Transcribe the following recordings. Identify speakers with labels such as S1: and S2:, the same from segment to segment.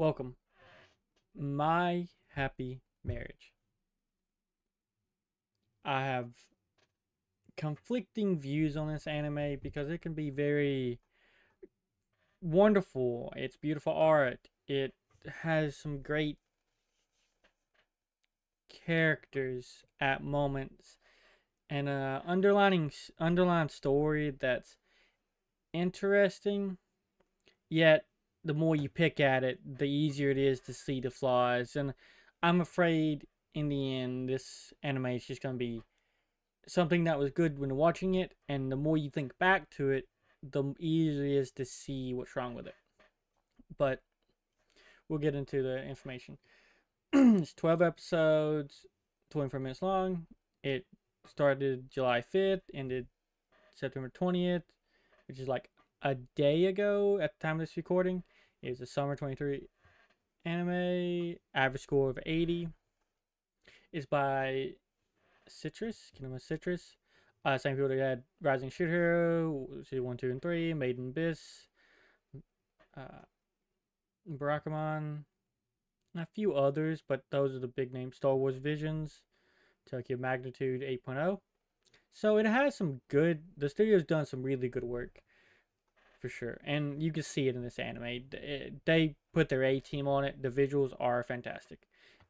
S1: Welcome. My Happy Marriage. I have conflicting views on this anime because it can be very wonderful. It's beautiful art. It has some great characters at moments and a underlining underlying story that's interesting yet the more you pick at it the easier it is to see the flaws and i'm afraid in the end this anime is just going to be something that was good when watching it and the more you think back to it the easier it is to see what's wrong with it. But we'll get into the information. It's 12 episodes 24 minutes long. It started July 5th, ended September 20th, which is like a day ago at the time of this recording. It's a summer 23 anime, average score of 80. Is by Citrus, Kinema Citrus. Uh, same people that had Rising Shield Hero, Season 1, 2, and 3, Made in Abyss, uh, Barakamon, a few others, but those are the big names. Star Wars Visions, Tokyo Magnitude 8.0. So it has some good. The studio's done some really good work, for sure, and you can see it in this anime. They put their A team on it. The visuals are fantastic.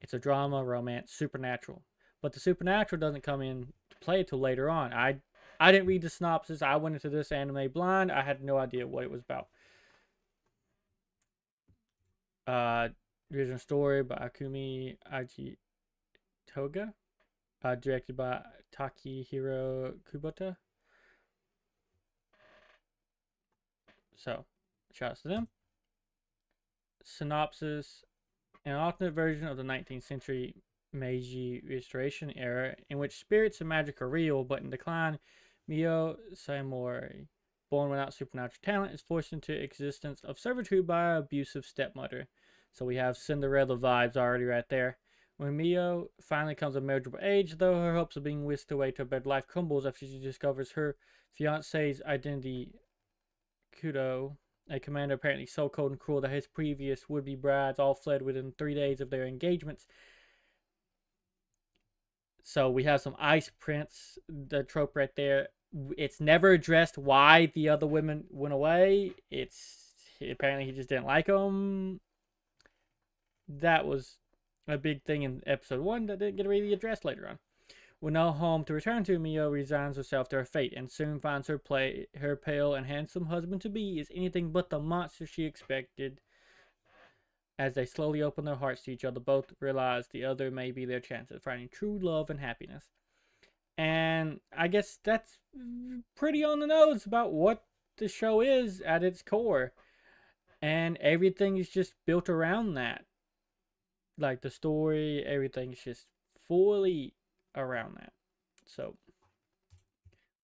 S1: It's a drama, romance, supernatural, but the supernatural doesn't come in to play till later on. I I didn't read the synopsis. I went into this anime blind. I had no idea what it was about. Uh, original story by Akumi Aji Toga uh, directed by Takehiro Kubota. So, shouts to them. Synopsis An alternate version of the 19th century Meiji Restoration era in which spirits and magic are real but in decline, Mio Saimori, born without supernatural talent, is forced into existence of servitude by an abusive stepmother. So we have Cinderella vibes already right there. When Mio finally comes of marriageable age, though her hopes of being whisked away to a better life crumbles after she discovers her fiance's identity. Kudo, a commander apparently so cold and cruel that his previous would-be brides all fled within three days of their engagements. So we have some ice prince, the trope right there. It's never addressed why the other women went away. It's apparently he just didn't like them. That was a big thing in episode 1 that didn't get really addressed later on. With no home to return to, Mio resigns herself to her fate and soon finds her play her pale and handsome husband to be is anything but the monster she expected. As they slowly open their hearts to each other, both realize the other may be their chance at finding true love and happiness. And I guess that's pretty on the nose about what the show is at its core. And everything is just built around that like the story, everything's just fully around that. So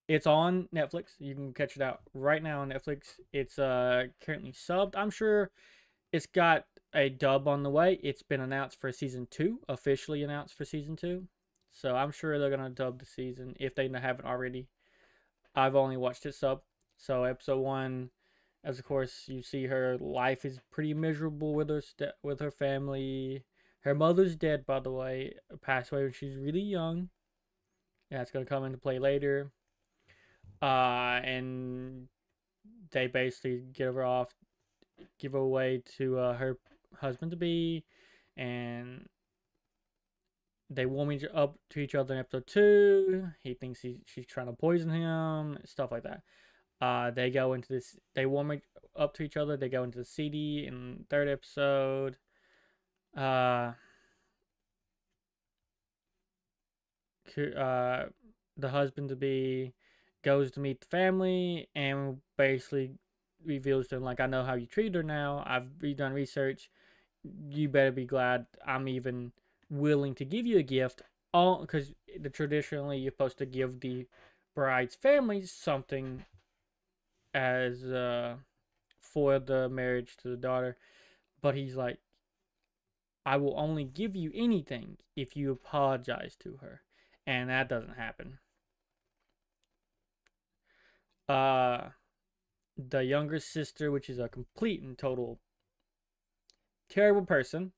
S1: it's on Netflix. You can catch it out right now on Netflix. It's uh currently subbed. I'm sure it's got a dub on the way. It's been announced for season two, officially announced for season two. So I'm sure they're gonna dub the season if they haven't already. I've only watched it sub. So episode one, as of course you see her life is pretty miserable with her st- with her family her mother's dead, by the way. Passed away when she was really young. That's gonna come into play later. Uh, and they basically give her off, give her away to uh, her husband to be, and they warm each up to each other in episode two. He thinks he, she's trying to poison him, stuff like that. Uh, they go into this. They warm up to each other. They go into the CD in third episode uh, uh, the husband to be goes to meet the family and basically reveals to them like I know how you treat her now. I've done research. You better be glad I'm even willing to give you a gift. All because the traditionally you're supposed to give the bride's family something as uh for the marriage to the daughter. But he's like, I will only give you anything if you apologize to her. And that doesn't happen. Uh, the younger sister, which is a complete and total terrible person.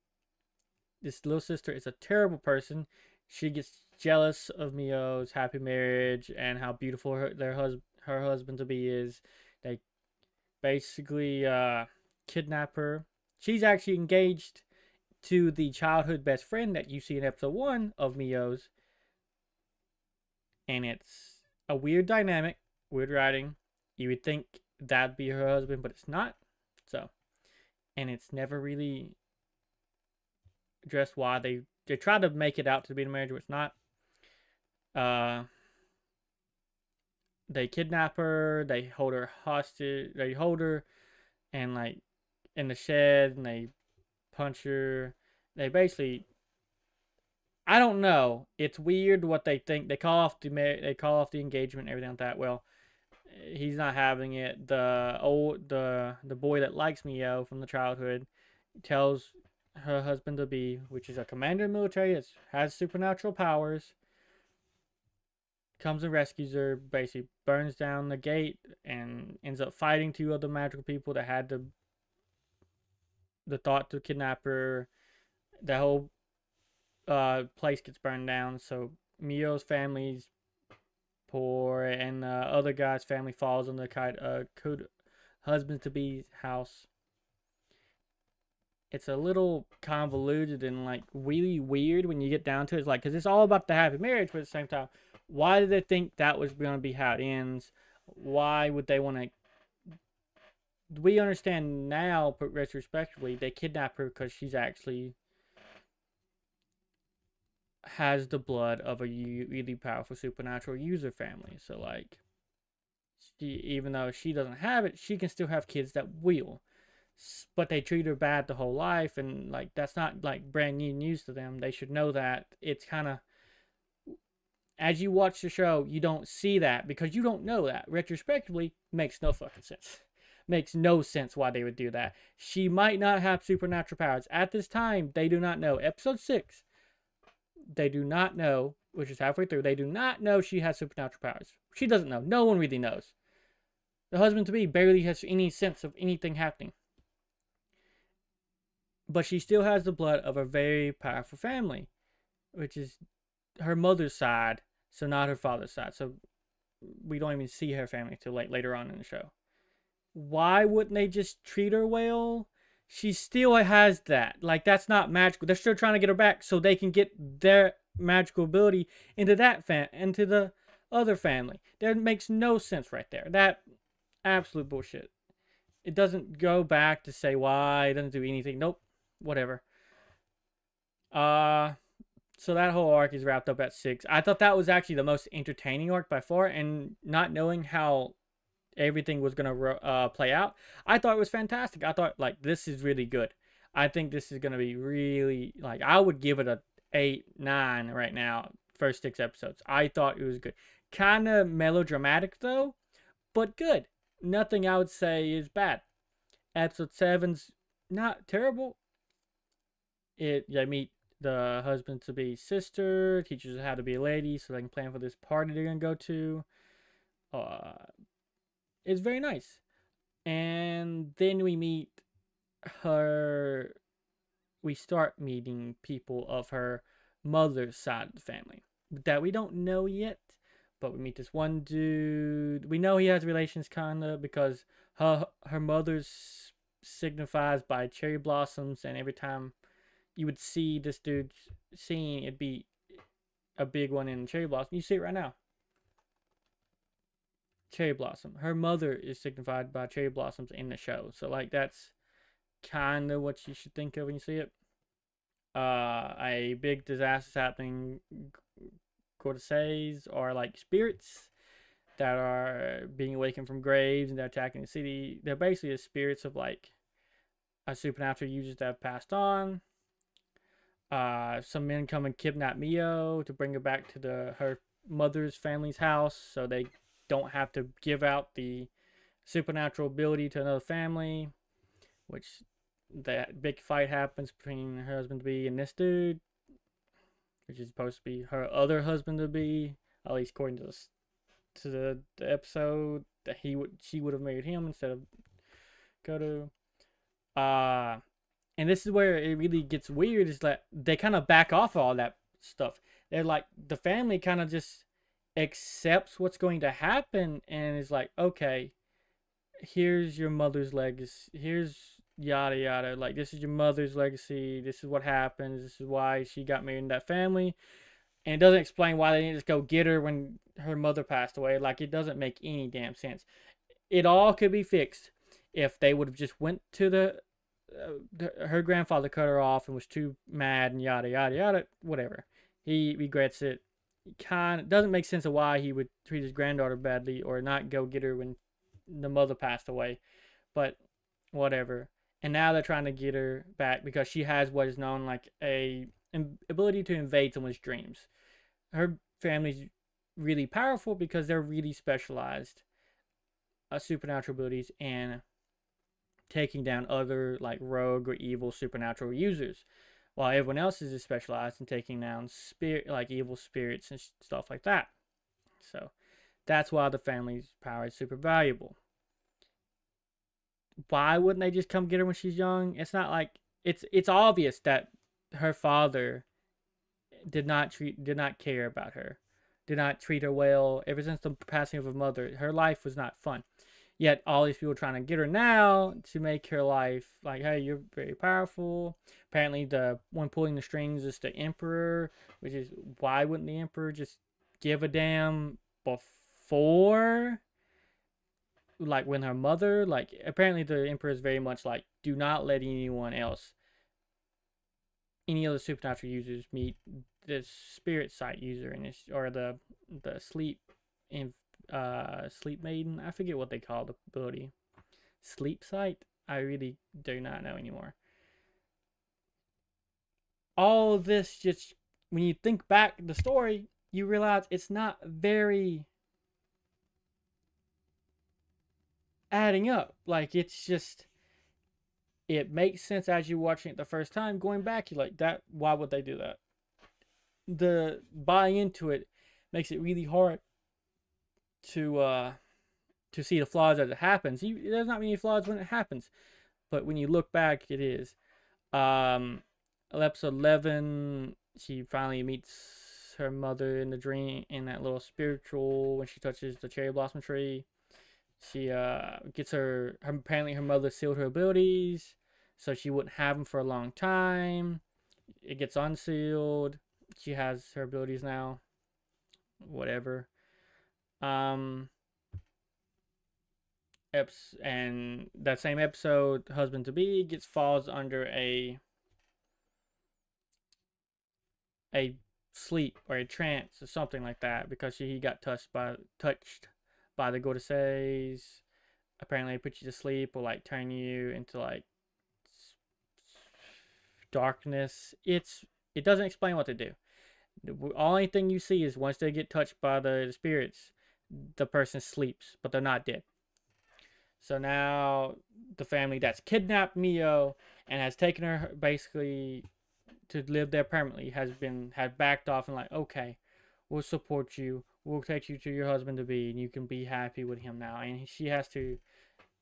S1: This little sister is a terrible person. She gets jealous of Mio's happy marriage and how beautiful her their husband her husband to be is. They basically uh, kidnap her. She's actually engaged to the childhood best friend that you see in episode one of Mio's. And it's a weird dynamic, weird writing. You would think that'd be her husband, but it's not. So, and it's never really addressed why they they try to make it out to be a marriage, but it's not. Uh, they kidnap her. They hold her hostage. They hold her, and like in the shed, and they punch her. They basically. I don't know. It's weird what they think. They call off the they call off the engagement and everything like that. Well, he's not having it. The old the the boy that likes Mio from the childhood tells her husband to be, which is a commander in the military, that has supernatural powers, comes and rescues her, basically burns down the gate and ends up fighting two other magical people that had the the thought to kidnap her. The whole uh, place gets burned down, so Mio's family's poor, and the other guy's family falls on the kind uh, code husband to be house it's a little convoluted and like really weird when you get down to it. It's like because it's all about the happy marriage, but at the same time, why did they think that was going to be how it ends? Why would they want to? We understand now, but retrospectively, they kidnap her because she's actually has the blood of a really powerful supernatural user family. So like, she, even though she doesn't have it, she can still have kids that will. But they treat her bad the whole life and like that's not like brand new news to them. They should know that. It's kind of as you watch the show you don't see that because you don't know that. Retrospectively makes no fucking sense makes no sense why they would do that. She might not have supernatural powers. At this time they do not know. Episode 6 they do not know which is halfway through they do not know she has supernatural powers. She doesn't know. No one really knows. The husband to be barely has any sense of anything happening. But she still has the blood of a very powerful family, which is her mother's side, so not her father's side. So we don't even see her family till like later on in the show. Why wouldn't they just treat her well? She still has that. Like that's not magical. They're still trying to get her back so they can get their magical ability into that fam into the other family. That makes no sense right there. That absolute bullshit. It doesn't go back to say why. It doesn't do anything. Nope whatever. Uh, so that whole arc is wrapped up at six. I thought that was actually the most entertaining arc by far, and not knowing how everything was gonna uh, play out, I thought it was fantastic. I thought like this is really good. I think this is gonna be really like I would give it a eight nine right now. First six episodes, I thought it was good. Kind of melodramatic though, but good. Nothing I would say is bad. Episode seven's not terrible it I meet the husband to be sister, teaches how to be a lady so they can plan for this party they're gonna go to. Uh, it's very nice. And then we meet her we start meeting people of her mother's side of the family that we don't know yet. But we meet this one dude. We know he has relations kinda because her her mother's signifies by cherry blossoms and every time you would see this dude scene, it'd be a big one in Cherry Blossom. You see it right now. Cherry Blossom. Her mother is signified by cherry blossoms in the show. So, like, that's kind of what you should think of when you see it. Uh, a big disaster's happening. Courtesans are like spirits that are being awakened from graves and they're attacking the city. They're basically the spirits of like a supernatural users that have passed on uh, some men come and kidnap Mio to bring her back to the her mother's family's house, so they don't have to give out the supernatural ability to another family. Which that big fight happens between her husband to be and this dude, which is supposed to be her other husband to be, at least according to the to the, the episode that he would she would have married him instead of go to. Uh And this is where it really gets weird is that they kind of back off all that stuff. They're like the family kind of just accepts what's going to happen and is like, okay, here's your mother's legacy. Here's yada yada. Like this is your mother's legacy. This is what happens. This is why she got married in that family. And it doesn't explain why they didn't just go get her when her mother passed away. Like it doesn't make any damn sense. It all could be fixed if they would have just went to the, uh, her grandfather cut her off and was too mad and yada yada yada whatever. He regrets it. Kind of doesn't make sense of why he would treat his granddaughter badly or not go get her when the mother passed away. But whatever. And now they're trying to get her back because she has what is known like a ability to invade someone's dreams. Her family's really powerful because they're really specialized uh, supernatural abilities and taking down other like rogue or evil supernatural users while everyone else is specialized in taking down spirit like evil spirits and stuff like that so that's why the family's power is super valuable. Why wouldn't they just come get her when she's young? It's not like it's it's obvious that her father did not treat did not care about her, did not treat her well. Ever since the passing of her mother, her life was not fun. Yet all these people trying to get her now to make her life like, hey, you're very powerful. Apparently, the one pulling the strings is the emperor, which is why wouldn't the emperor just give a damn before? like when her mother like apparently the emperor is very much like do not let anyone else any other supernatural users meet the spirit sight user this or the the sleep in uh sleep maiden i forget what they call the ability sleep sight i really do not know anymore all this just when you think back the story you realize it's not very adding up. Like it's just it makes sense as you're watching it the first time. Going back, you're like, that why would they do that? The buying into it makes it really hard to uh to see the flaws as it happens. There's not many flaws when it happens, but when you look back, it is. Um, episode eleven, she finally meets her mother in the dream in that little spiritual when she touches the cherry blossom tree. She uh, gets her, her, apparently her mother sealed her abilities, so she wouldn't have them for a long time. It gets unsealed. She has her abilities now. Whatever. Um, eps and that same episode, husband to be gets falls under a a sleep or a trance or something like that because she, he got touched by touched by the Gortyses. Apparently, it puts you to sleep or like turn you into like darkness. It's it doesn't explain what to do. The only thing you see is once they get touched by the, the spirits, the person sleeps, but they're not dead. So now the family that's kidnapped Mio and has taken her basically to live there permanently has been had backed off and like okay, we'll support you we'll take you to your husband to be, and you can be happy with him now. And she has to,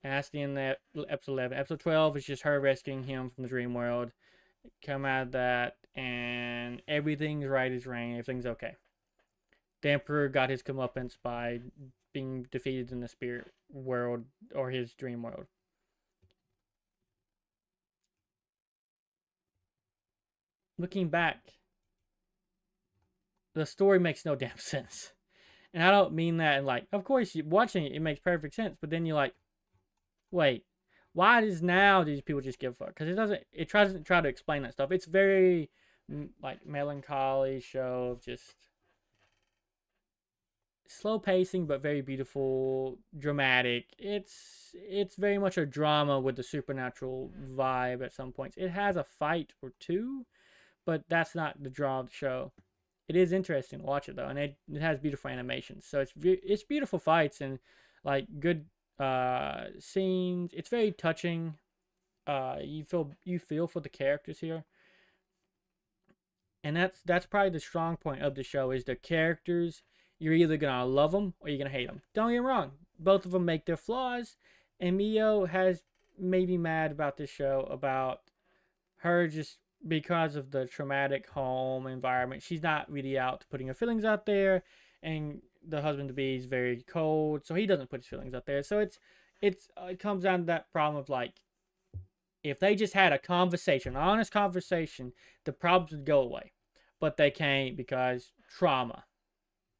S1: and that's the end of episode 11. Episode 12 is just her rescuing him from the dream world. Come out of that, and everything's right as rain. Everything's okay. The Emperor got his comeuppance by being defeated in the spirit world or his dream world. Looking back, the story makes no damn sense. And I don't mean that and like, of course, you watching it, it makes perfect sense. But then you're like, wait, why does now these people just give a fuck? Because it doesn't. It tries to try to explain that stuff. It's very mm, like melancholy show of just slow pacing but very beautiful dramatic it's it's very much a drama with the supernatural vibe at some points it has a fight or two but that's not the draw of the show it is interesting to watch it though, and it, it has beautiful animations. So it's it's beautiful fights and like good uh scenes. It's very touching. Uh, you feel you feel for the characters here, and that's that's probably the strong point of the show is the characters. You're either gonna love them or you're gonna hate them. Don't get me wrong, both of them make their flaws, and Mio has made me mad about this show about her just because of the traumatic home environment, she's not really out putting her feelings out there, and the husband to be is very cold, so he doesn't put his feelings out there. So it's it's uh, it comes down to that problem of like if they just had a conversation, honest conversation, the problems would go away. But they can't because trauma,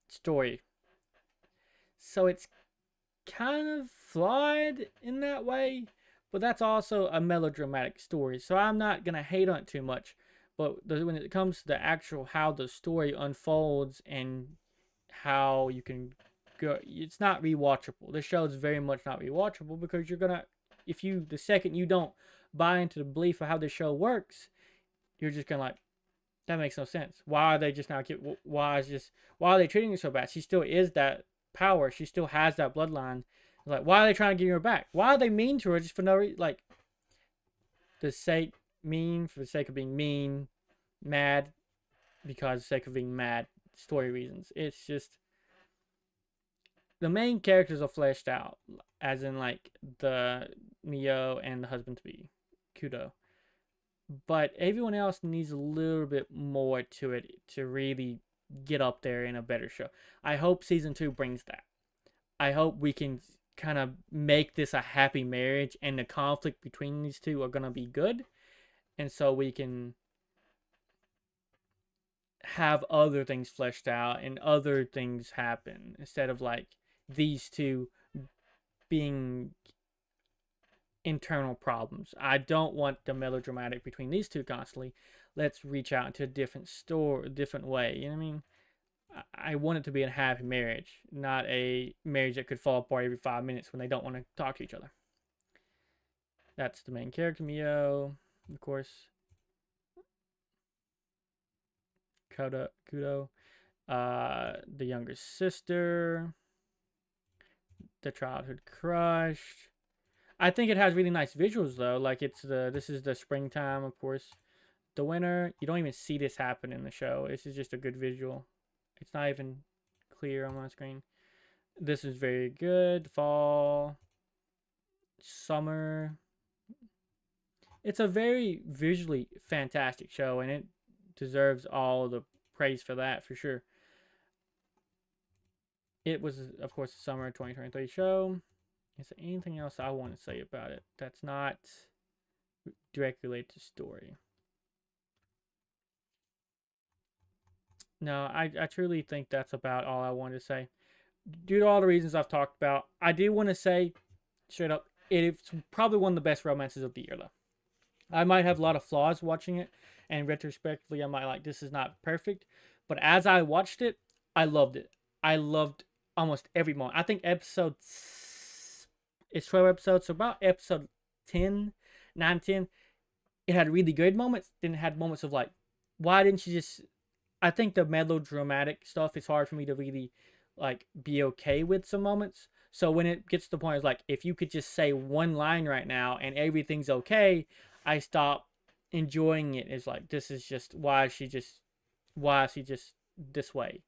S1: story. So it's kind of flawed in that way, but that's also a melodramatic story. So I'm not gonna hate on it too much. But when it comes to the actual how the story unfolds and how you can go, it's not rewatchable. The show is very much not rewatchable because you're gonna, if you the second you don't buy into the belief of how the show works, you're just gonna like, that makes no sense. Why are they just not get? Why is just why are they treating her so bad? She still is that power. She still has that bloodline. Like, why are they trying to get her back? Why are they mean to her just for no reason? Like, the sake mean for the sake of being mean, mad because the sake of being mad. Story reasons. It's just the main characters are fleshed out, as in like the Mio and the husband to be, Kudo. But everyone else needs a little bit more to it to really get up there in a better show. I hope season two brings that. I hope we can kind of make this a happy marriage and the conflict between these two are going to be good. And so we can have other things fleshed out and other things happen instead of like these two being internal problems. I don't want the melodramatic between these two constantly. Let's reach out to a different store, different way. You know what I mean? I want it to be a happy marriage, not a marriage that could fall apart every five minutes when they don't want to talk to each other. That's the main character, Mio, of course. Kudo, Kudo, uh, the younger sister, the childhood crush. I think it has really nice visuals though. Like it's the this is the springtime, of course. The winter, you don't even see this happen in the show. This is just a good visual. It's not even clear on my screen. This is very good. Fall, summer. It's a very visually fantastic show, and it deserves all the praise for that for sure. It was, of course, the summer 2023 show. Is there anything else I want to say about it that's not directly related to story? No, I, I truly think that's about all I wanted to say. Due to all the reasons I've talked about, I do want to say straight up, it's probably one of the best romances of the year, though. I might have a lot of flaws watching it, and retrospectively, I might like this is not perfect. But as I watched it, I loved it. I loved almost every moment. I think episode it's 12 episodes, so about episode 10, 9, 10, it had really good moments. Then it had moments of like, why didn't you just I think the melodramatic stuff is hard for me to really like be okay with some moments. So when it gets to the point, it's like if you could just say one line right now and everything's okay, I stop enjoying it. It's like this is just why is she just why is she just this way,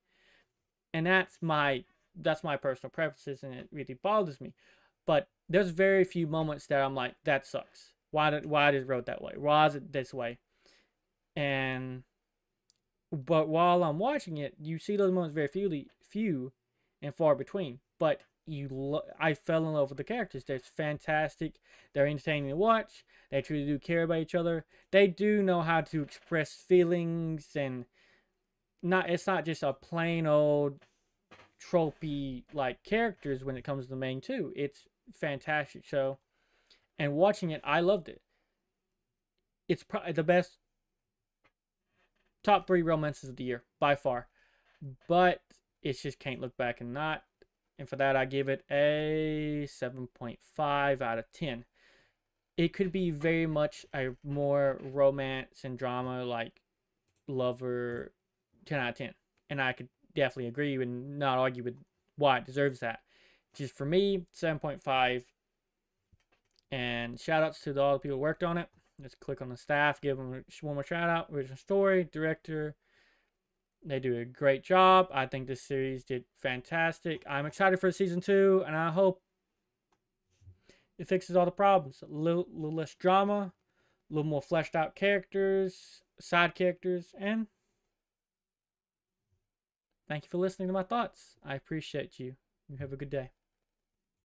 S1: and that's my that's my personal preferences, and it really bothers me. But there's very few moments that I'm like that sucks. Why did why did it wrote that way? Why is it this way? And but while I'm watching it, you see those moments very few, few and far between. But you, I fell in love with the characters. They're fantastic. They're entertaining to watch. They truly do care about each other. They do know how to express feelings and not. It's not just a plain old tropey like characters when it comes to the main two. It's fantastic show, and watching it, I loved it. It's probably the best top three romances of the year by far. But it just can't look back and not. And for that, I give it a 7.5 out of 10. It could be very much a more romance and drama like Lover 10 out of 10. And I could definitely agree and not argue with why it deserves that. Just for me, 7.5. And shout outs to all the people who worked on it. Just click on the staff, give them one more shout out. Original story, director. They do a great job. I think this series did fantastic. I'm excited for season two, and I hope it fixes all the problems. A little, little less drama, a little more fleshed out characters, side characters, and thank you for listening to my thoughts. I appreciate you. You have a good day.